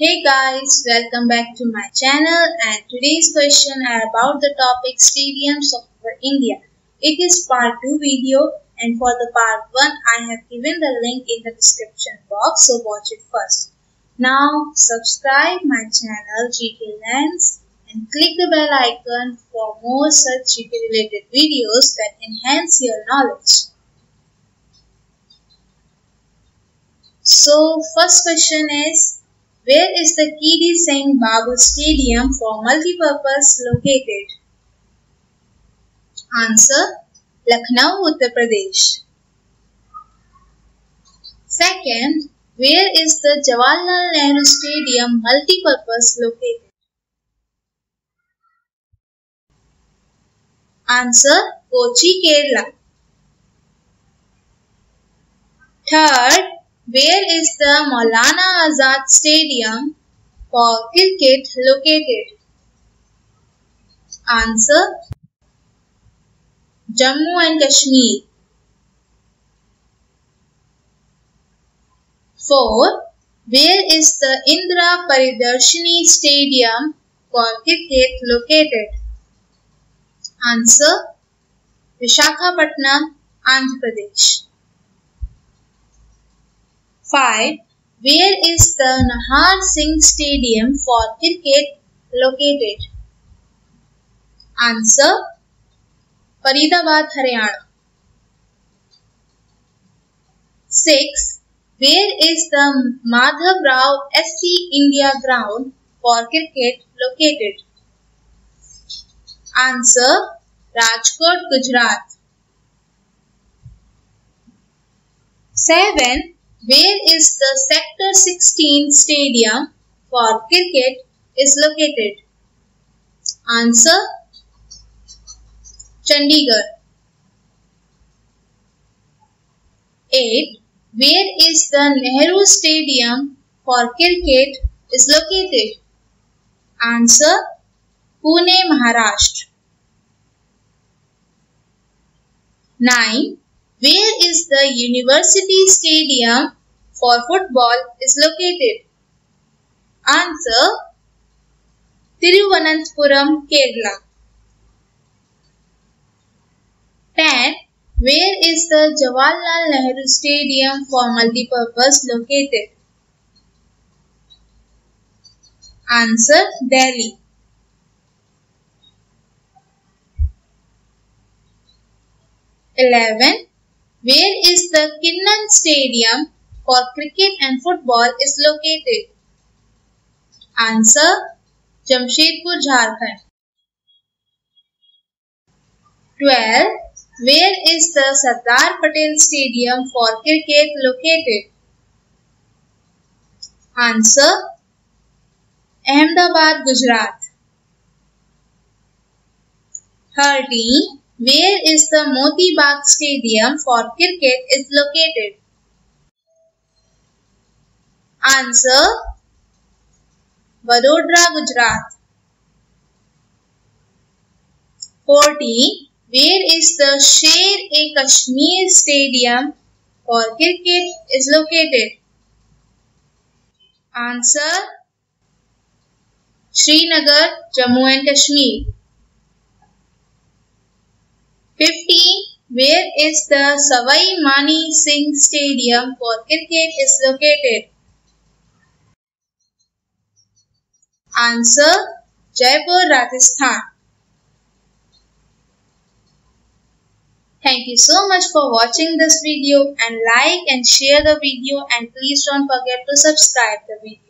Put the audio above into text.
Hey guys, welcome back to my channel and today's question are about the topic stadiums of India. It is part 2 video and for the part 1 I have given the link in the description box so watch it first. Now subscribe my channel GK Lens and click the bell icon for more such GK related videos that enhance your knowledge. So first question is where is the K.D. Singh Babu Stadium for Multipurpose located? Answer Lucknow, Uttar Pradesh. Second, where is the Jawaharlal Nehru Stadium Multipurpose located? Answer Kochi, Kerala. Third, where is the Maulana Azad Stadium for cricket located? Answer Jammu and Kashmir. 4. Where is the Indira Priyadarshini Stadium for cricket located? Answer Vishakhapatnam, Andhra Pradesh. 5. Where is the Nahar Singh Stadium for cricket located? Answer Faridabad, Haryana. 6. Where is the Madhav Rao SC India ground for cricket located? Answer Rajkot, Gujarat. 7. Where is the Sector 16 Stadium for cricket is located? Answer Chandigarh. 8. Where is the Nehru Stadium for cricket is located? Answer Pune, Maharashtra. 9. Where is the University Stadium for football is located? Answer Thiruvananthapuram, Kerala. 10. Where is the Jawaharlal Nehru Stadium for multipurpose located? Answer Delhi. 11. Where is the Kinnan Stadium for cricket and football is located? Answer Jamshedpur, Jharkhand. 12. Where is the Sardar Patel Stadium for cricket located? Answer Ahmedabad, Gujarat. 13. Where is the Moti Bagh Stadium for cricket is located? Answer Vadodara, Gujarat. 40. Where is the Sher-e-Kashmir Stadium for cricket is located? Answer Srinagar, Jammu and Kashmir. 15. Where is the Sawai Mani Singh Stadium for cricket is located? Answer Jaipur, Rajasthan. Thank you so much for watching this video and like and share the video and please don't forget to subscribe the video.